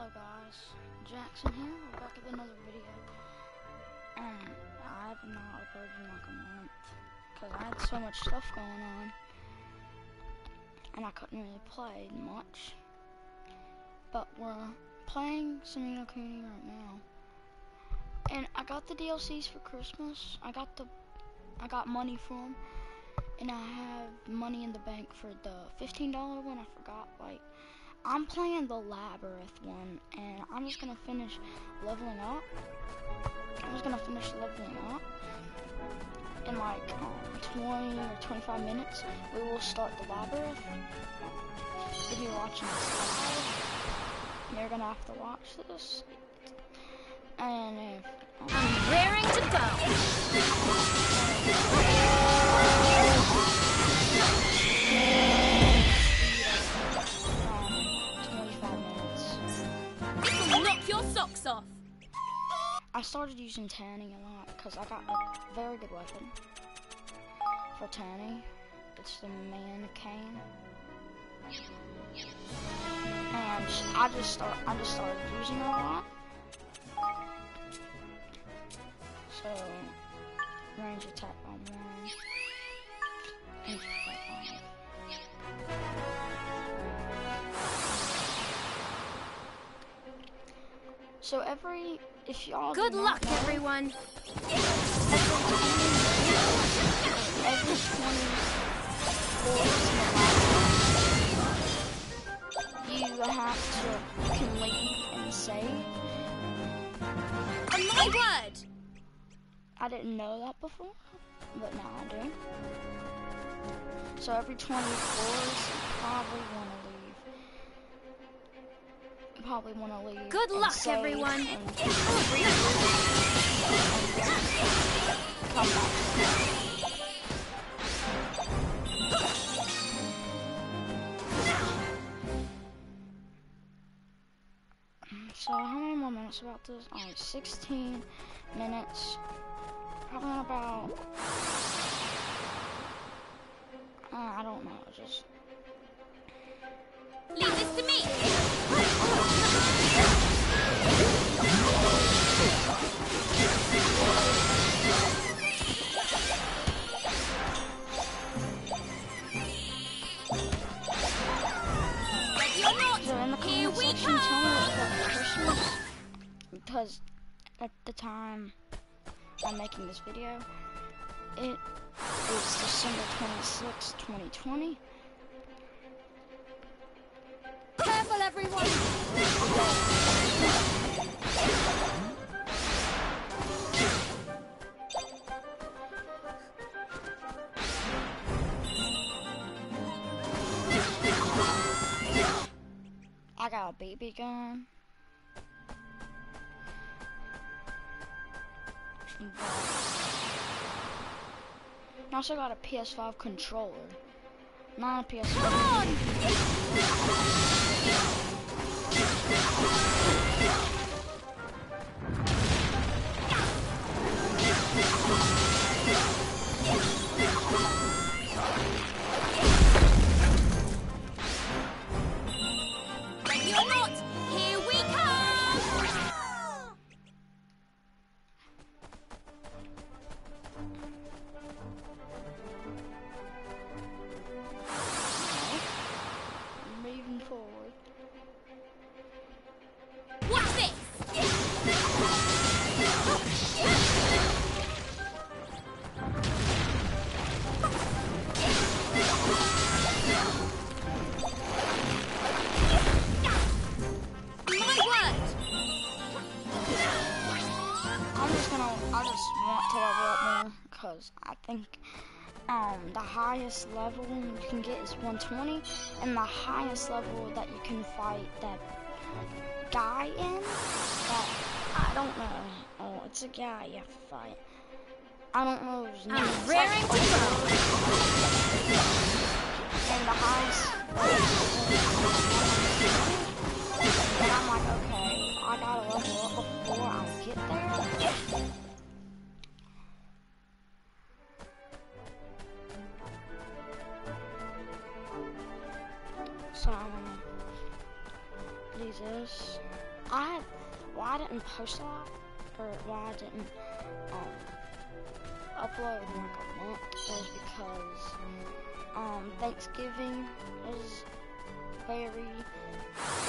Hello guys, Jackson here, we're back with another video. Um, I have not uploaded in like a month, because I had so much stuff going on, and I couldn't really play much. But we're playing Ni Kuni right now. And I got the DLCs for Christmas, I got the, I got money for them, and I have money in the bank for the $15 one, I forgot, like, I'm playing the Labyrinth one, and I'm just gonna finish leveling up. I'm just gonna finish leveling up. In like um, 20 or 25 minutes, we will start the Labyrinth. If you're watching this live, you're gonna have to watch this. And if... Um, I'm raring to go! socks off. I started using tanning a lot because I got a very good weapon for tanning. It's the man cane. And I just start I just started using it a lot. So range attack So every, if y'all Good luck, know, everyone. Every, 20 you have to, can leave and save. On my word! I didn't know that before, but now I do. So every 20 floors, you probably leave probably want to leave. Good luck, everyone. So how many more minutes about this? Alright, 16 minutes. Probably about uh, I don't know, just at the time I'm making this video, it is December 26, 2020. Careful, everyone! I got a BB gun. I also got a PS5 controller. Not a PS5. Come on! Because I think um, the highest level you can get is 120, and the highest level that you can fight that guy in, that, I don't know, oh, it's a guy you have to fight. I don't know his name. I'm raring to go. And the highest and I'm like, okay, I gotta level up before I get there. This. I why I didn't post a lot, or why I didn't um, upload in like a month is because um, Thanksgiving was very well,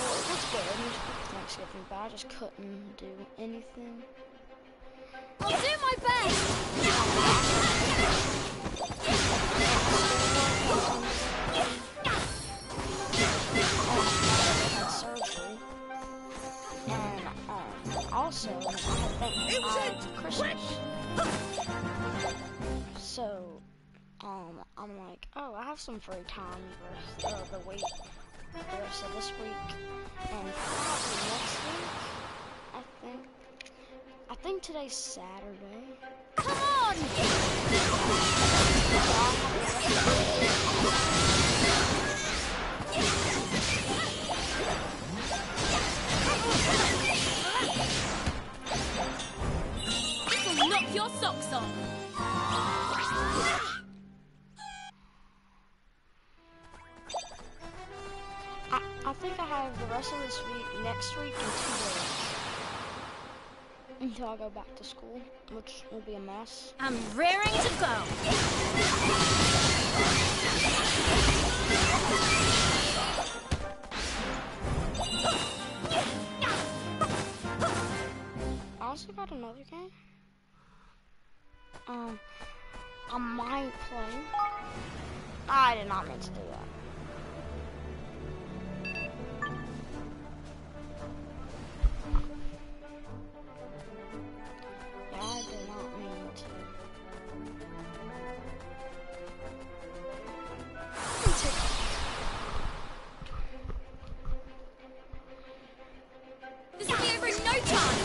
it was good. It was Thanksgiving, but I just couldn't do anything. I'll do my best. Also, I had Christmas. So, um, I'm like, oh, I have some free time the rest of the week, the rest of this week, and probably next week. I think. I think today's Saturday. Come on. Your socks off. I, I think I have the rest of this week, next week, and two days. Until I go back to school, which will be a mess. I'm raring to go. I also got another game. Um, I might play. I did not mean to do that. Over in no time.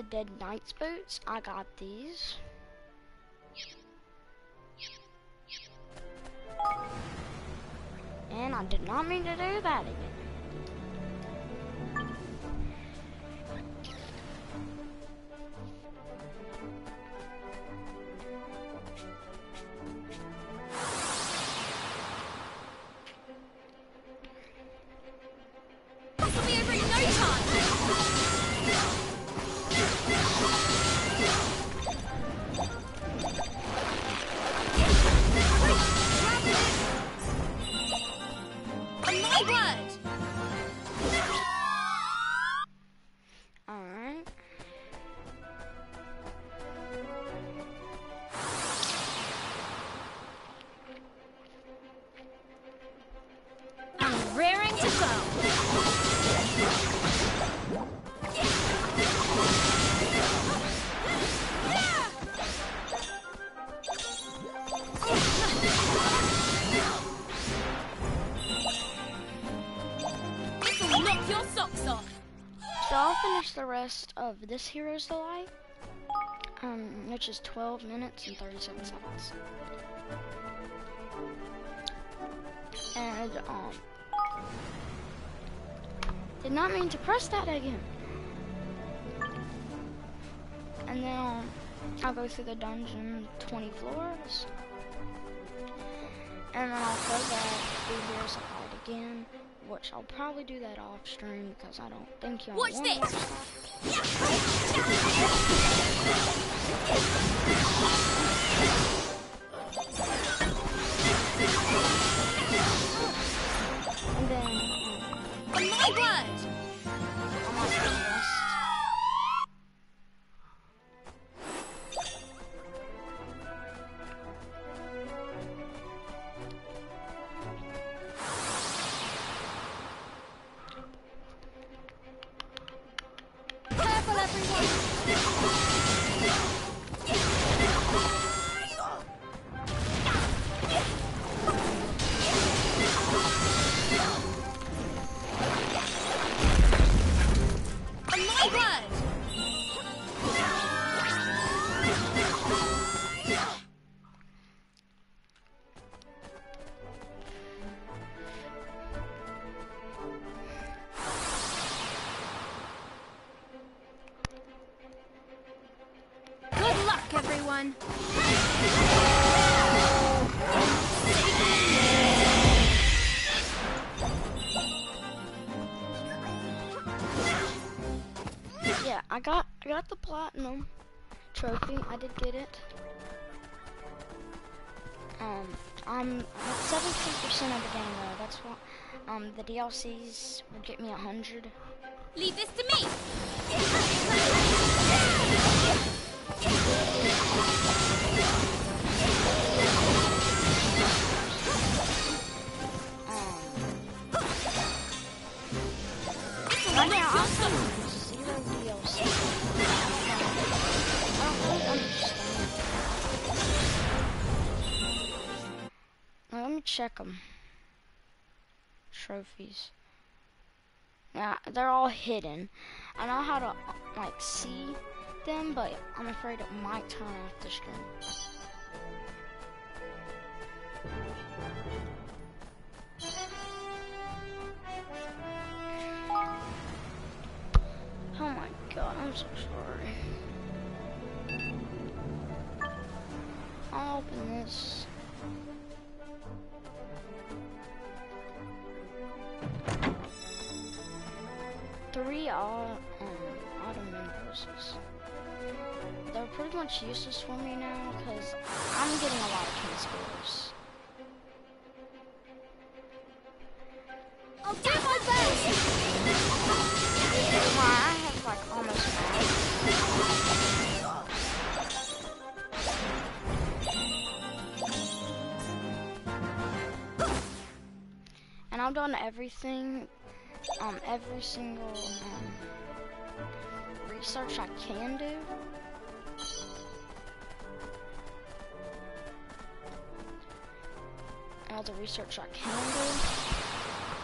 The Dead Knights boots. I got these. And I did not mean to do that again. Raring to go. So I'll finish the rest of this Hero's Delight, um, which is 12 minutes and 37 seconds. And, um, did not mean to press that again. And then um, I'll go through the dungeon 20 floors. And then I'll go back through Hero's Delight again, which I'll probably do that off stream because I don't think y'all Watch want this. watch that. On got I got the platinum trophy. I did get it. Um, I'm at 17% of the game though. That's what um the DLCs will get me 100. Leave this to me! Um, right now I'm me check them. Trophies. Yeah, they're all hidden. I know how to like see them, but I'm afraid it might turn off the stream. Oh my god, I'm so sorry. I'll open this. Three all um, autumn impulses. They're pretty much useless for me now because I'm getting a lot of king scores. I'll do my best! I have like almost max. And I've done everything, um, every single um, research I can do. All the research I can do.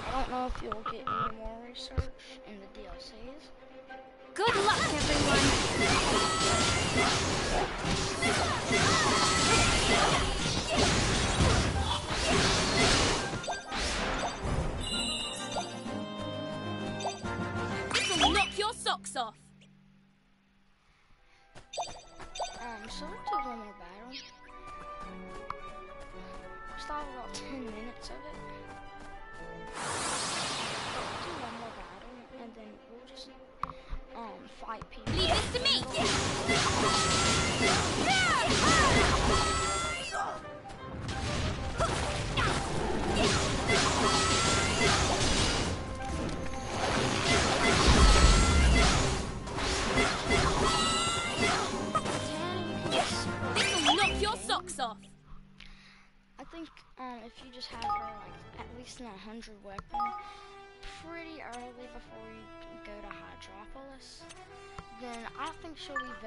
I don't know if you'll get any more research in the DLCs. Good luck, everyone! Socks off!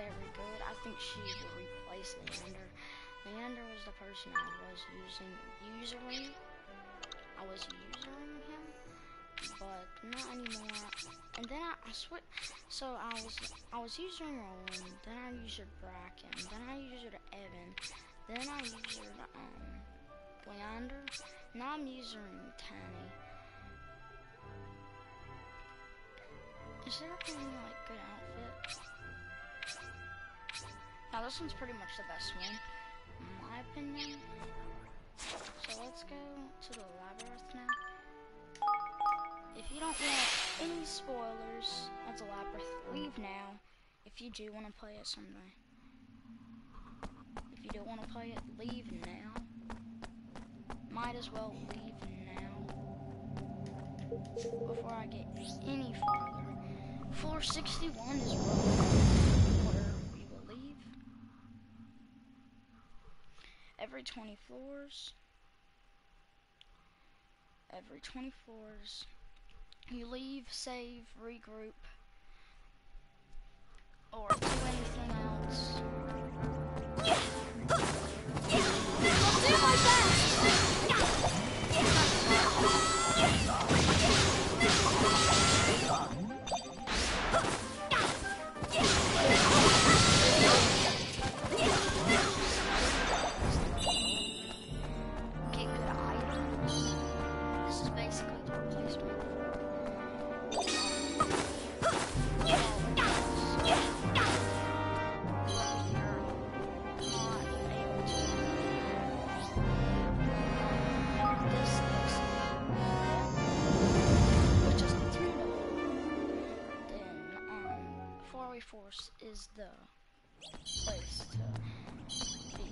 Very good. I think she will replace Leander. Leander was the person I was using, usering. I was using him, but not anymore. And then I, I switched. So I was I was using Roland. Then I used Bracken. Then I used Evan. Then I used um Leander. Now I'm using Tani. Is there any like good outfit? Now this one's pretty much the best one, in my opinion. So let's go to the labyrinth now. If you don't want any spoilers of the labyrinth, leave now. If you do want to play it someday. If you don't want to play it, leave now. Might as well leave now. Before I get any farther. Floor 61 is where we will leave. Every 20 floors. Every 20 floors. You leave, save, regroup, or do anything else. Force is the place to be.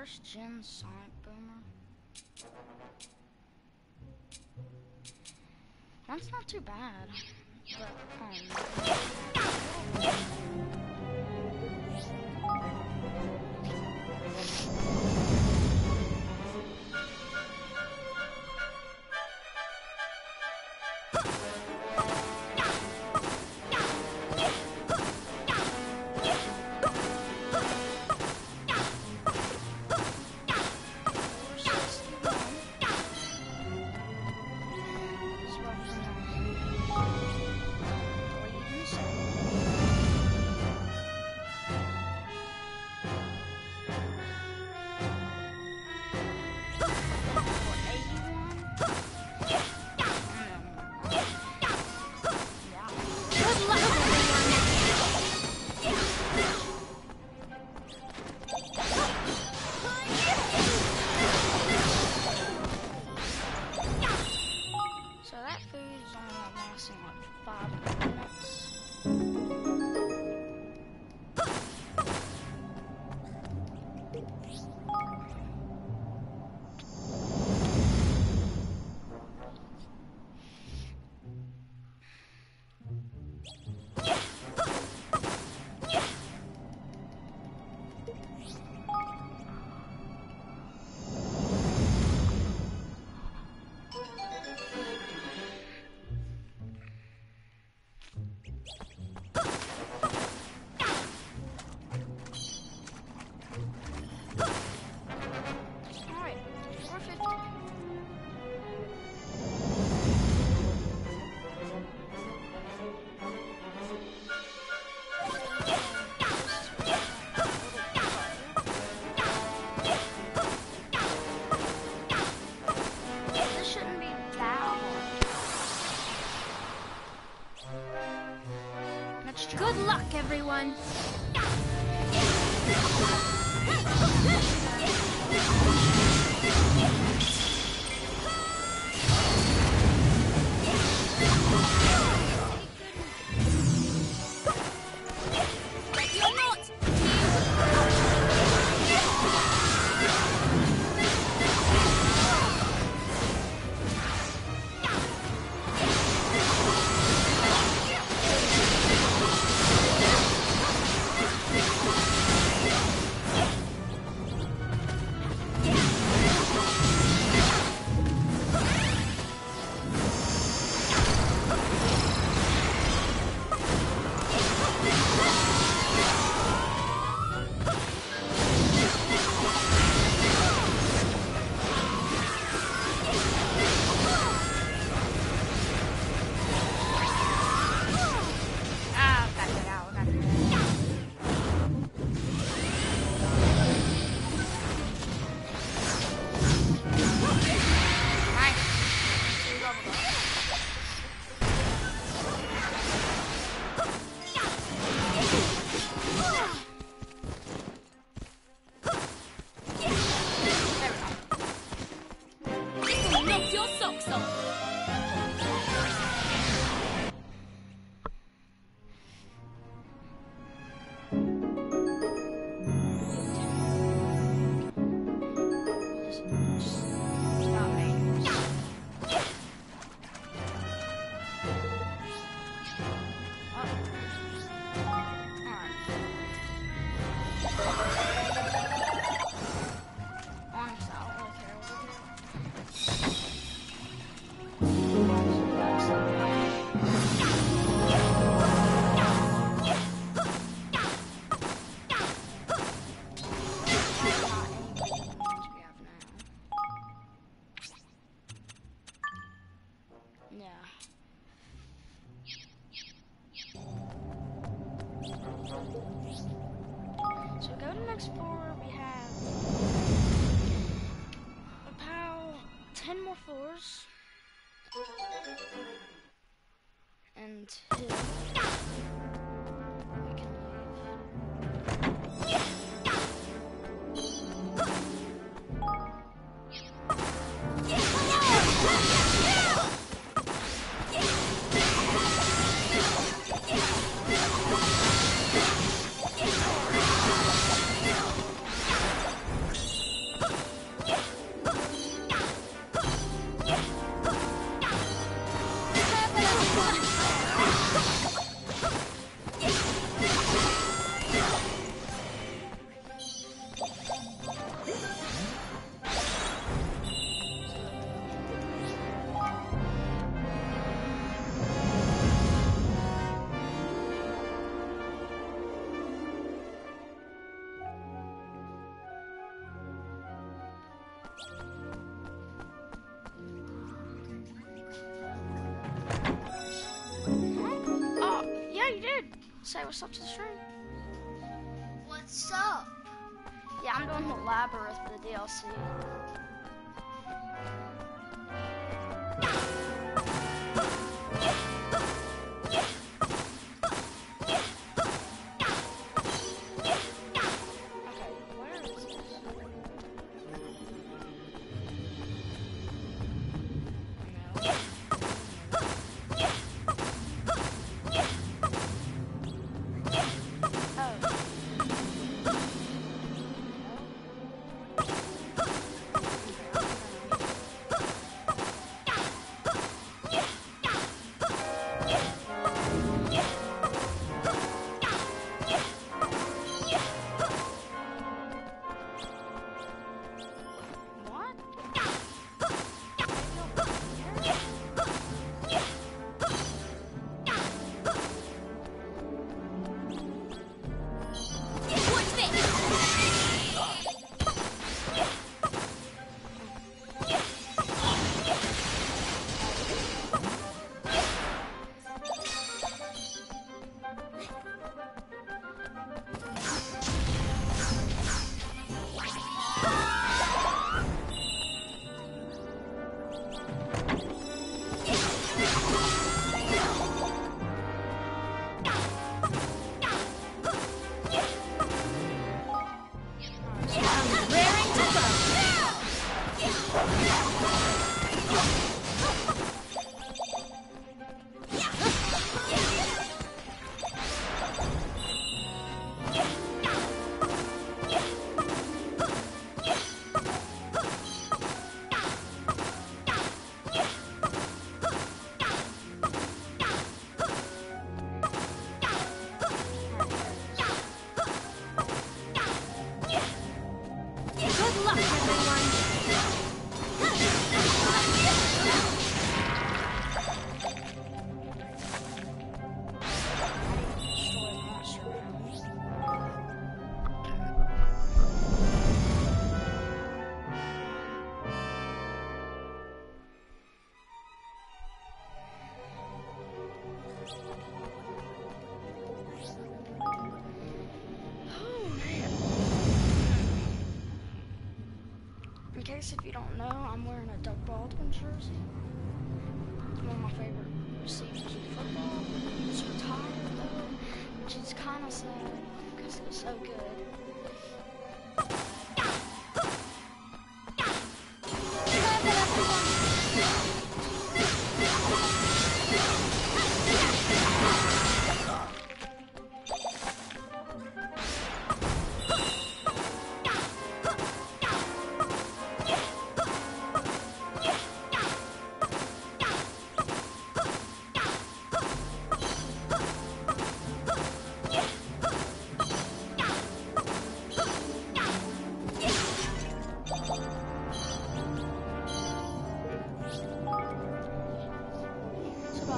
first gen Sonic Boomer? That's not too bad. What's up to the stream.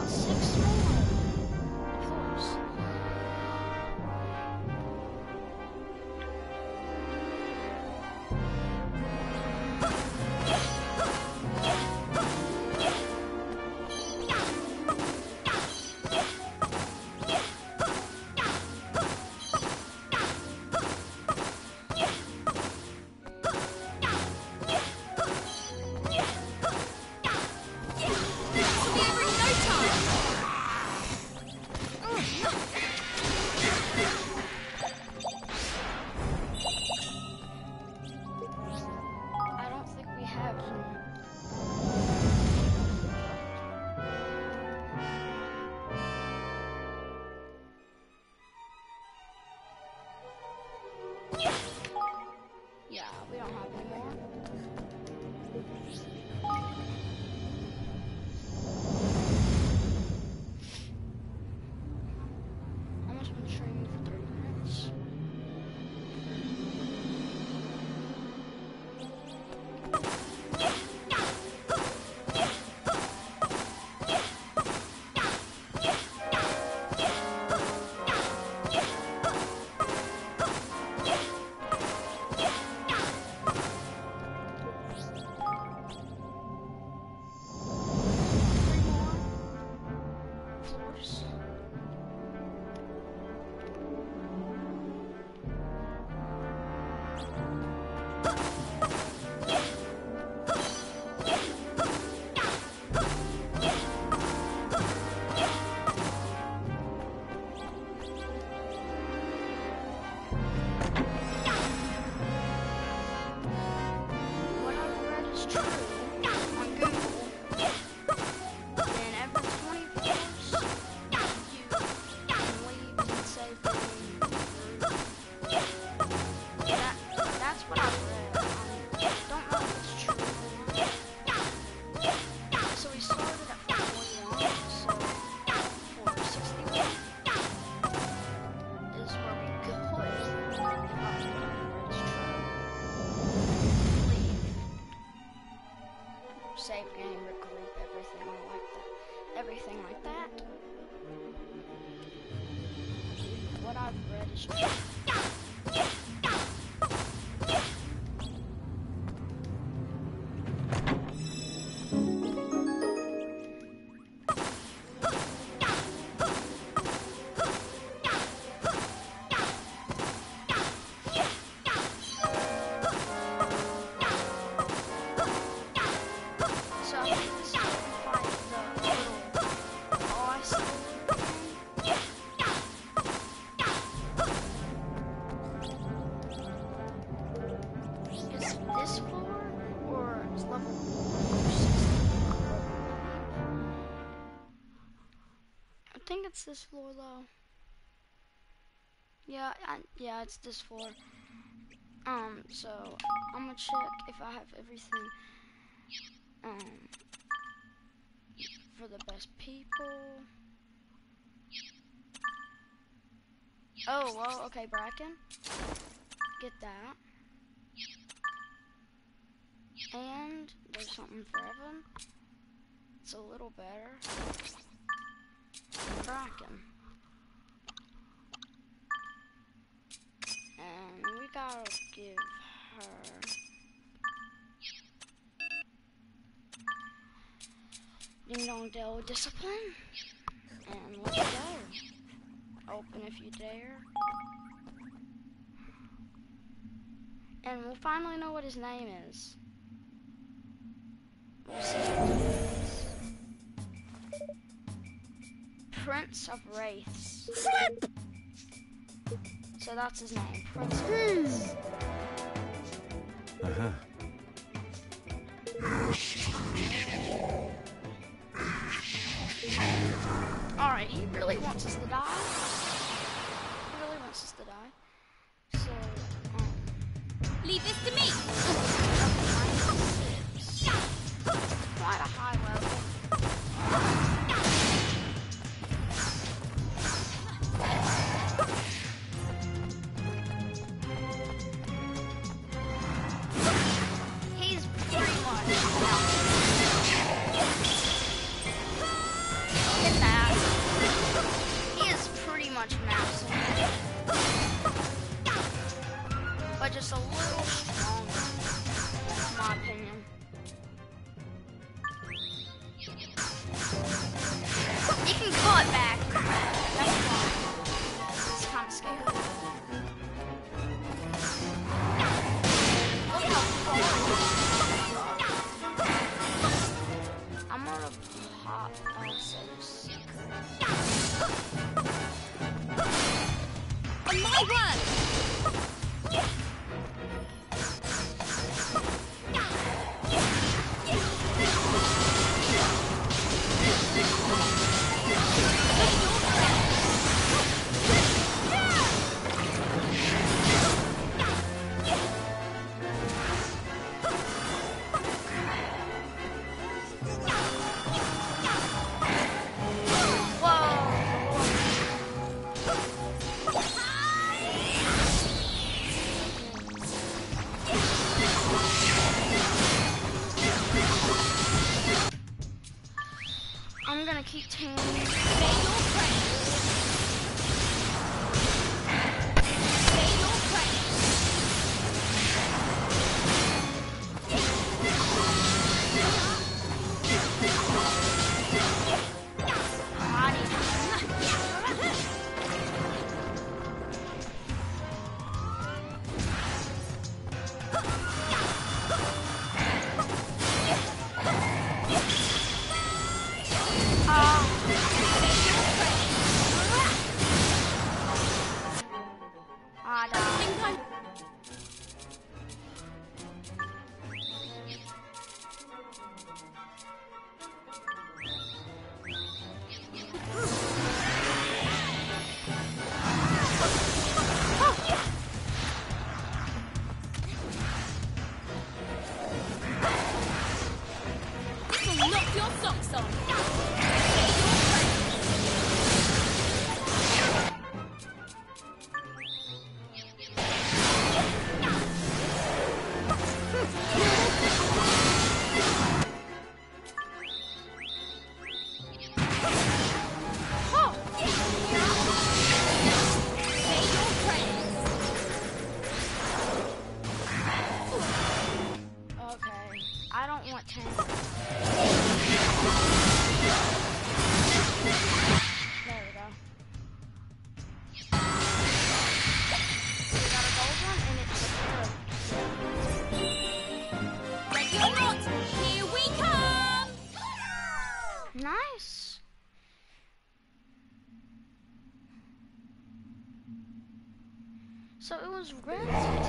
Dios. yeah, it's this floor. Um, so I'm gonna check if I have everything. Um, for the best people. Oh, well, okay, Bracken. Get that. And there's something for Evan. It's a little better. Bracken. And we gotta give her... Ding Dong Dell Discipline. And let's go. Open if you dare. And we'll finally know what his name is. We'll is. Prince of Wraiths. So that's his name, Prince hmm. Uh-huh. Alright, he really wants us to die. those reds?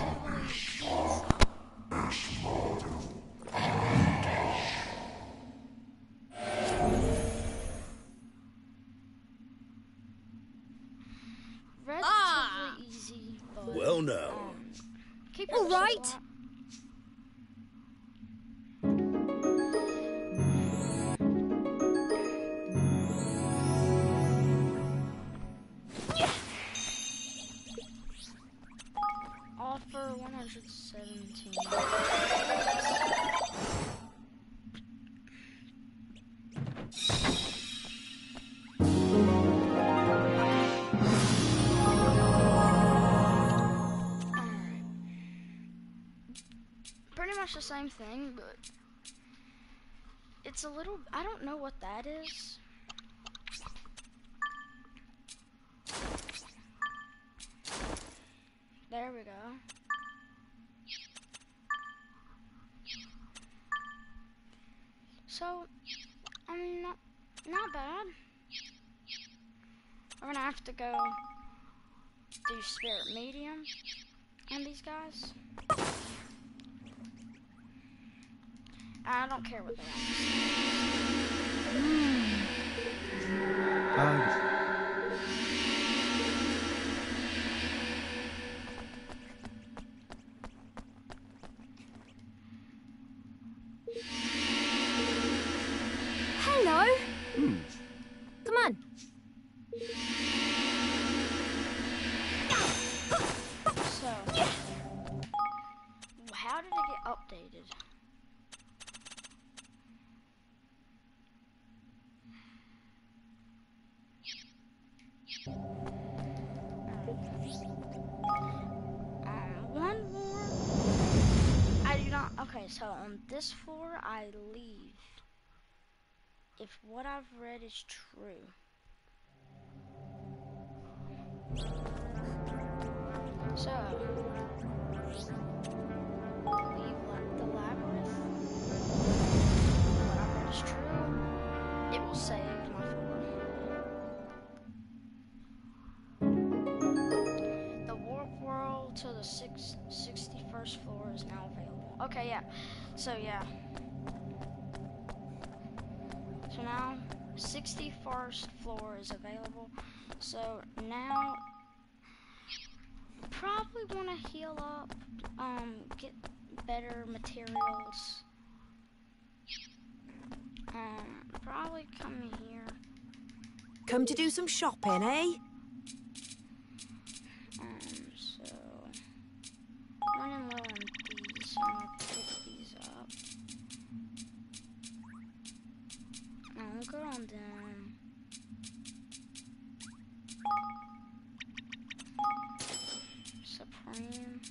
same thing, but it's a little, I don't know what that is. There we go. So, I mean, not, not bad. We're gonna have to go do spirit medium on these guys. I don't care what they're Uh, Hello. Come on. So, how did it get updated? So on this floor, I leave. If what I've read is true. So, the labyrinth. What I read is true. It will save my floor. The warp world to the six, 61st floor is now available. Okay, yeah. So, yeah. So now, 61st floor is available. So now probably want to heal up, um, get better materials. Um, probably come in here. Come to do some shopping, eh? Um, so running low on these, so I'm gonna pick these I'm good on them. Supreme.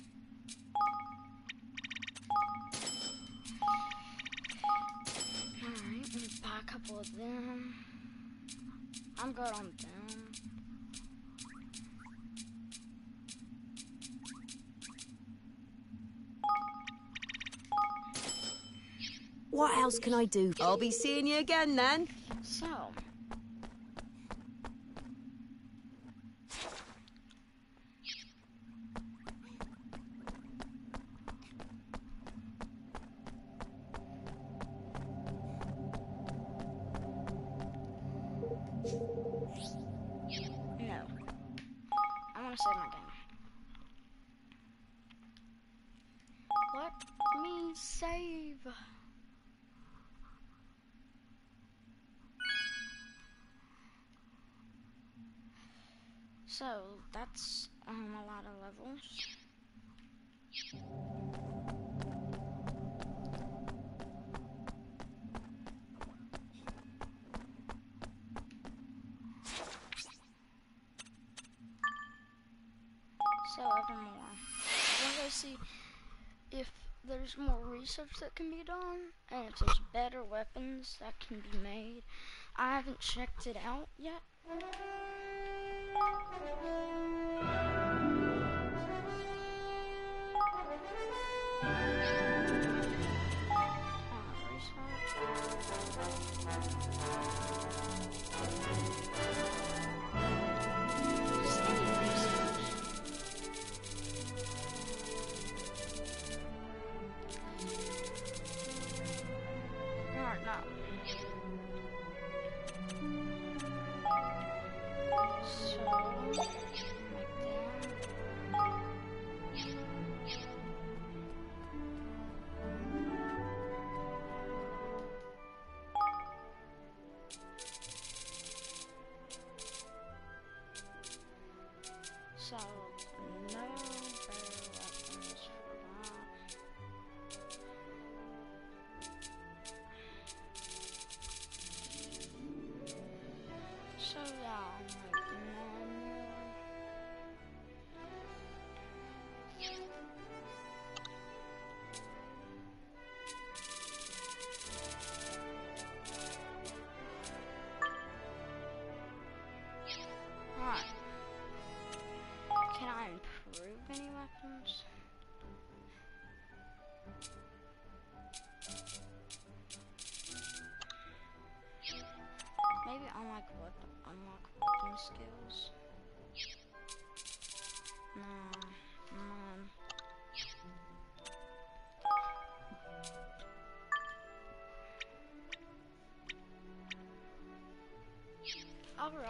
Alright, let me buy a couple of them. I'm good on them. What else can I do? I'll be seeing you again then. Research that can be done and if there's better weapons that can be made. I haven't checked it out yet. Alright,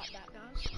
Right back, guys.